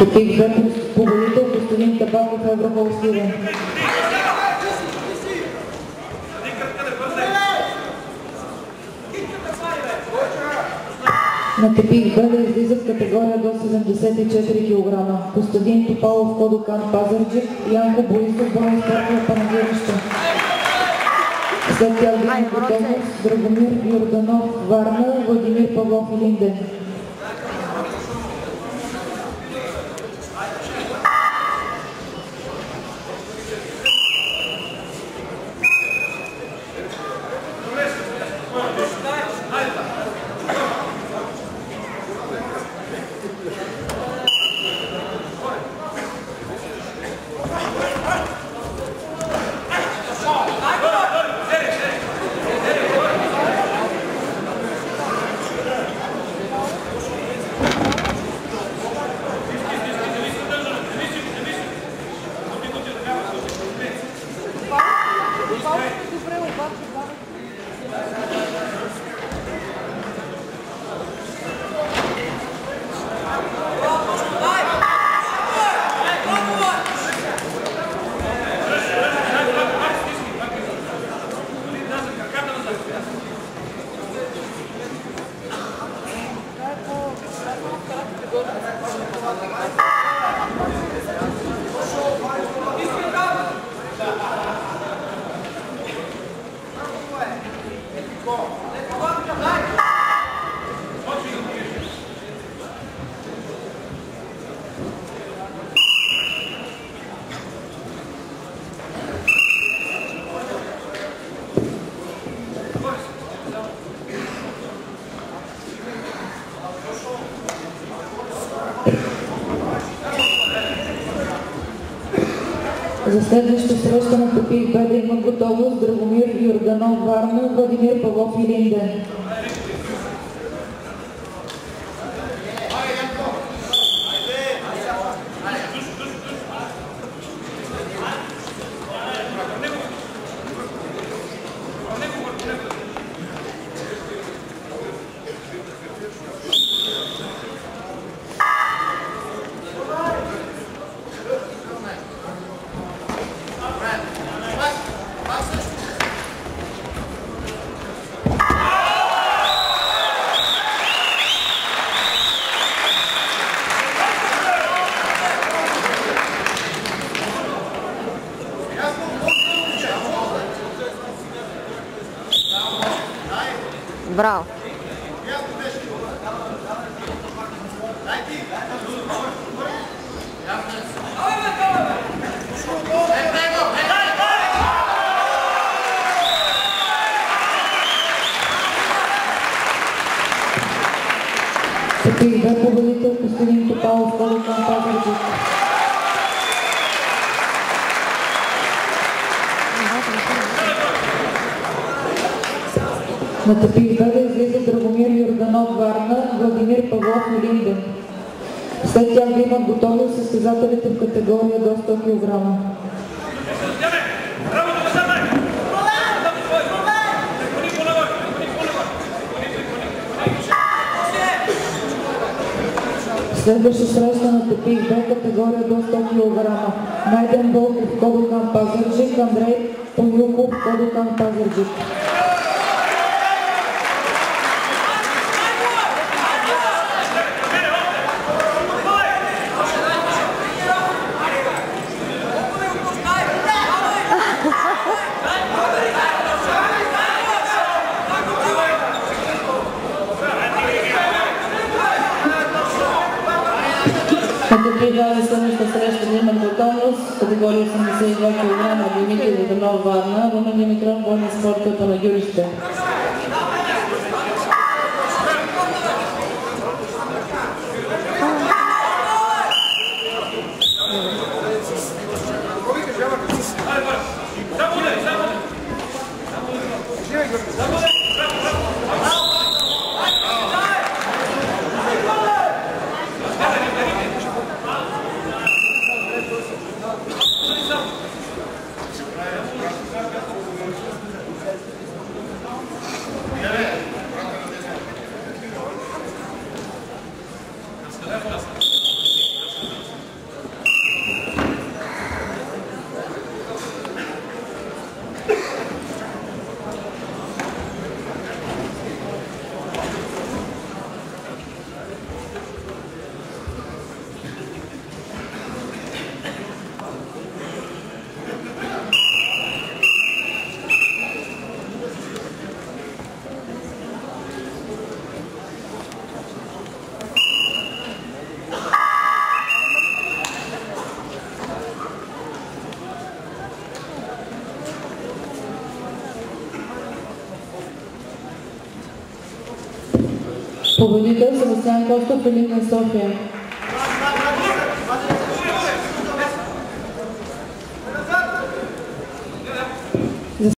Топик бе победител Костадин Табаков Еврохол Сливен. На Тепик Б да излиза в категория до 74 кг. Костадин Топалов Кодокан Пазарджик, Янко Борисов Бой Спортния Панагирище. След тях Дина готовност Драгомир Йорданов Варна, Владимир Павлов и Линден. За следващото среща на Топик Б да имат готовност Драгомир Йорданов Варна, Владимир Павлов и Линден. Браво! Топик Б победител Костадин Топалов Кодокан Пазарджик. На Топик Б да излиза Драгомир Йорданов Варна, Владимир Павлов и Линден. След тях да имат готовност състезателите в категория до 100 кг. Следваща среща на Тепик Б категория до 100 кг. Найден Вълков Кодокан Пазарджик, Андрей Понюков Кодокан Пазарджик. Като три дни следващата среща да имат готовност, категория 82 кг, Димитър Иванов Варна, Румен Димитров, бойни спорт от Панагюрище. Победител Себастьян Костов, Елит на София.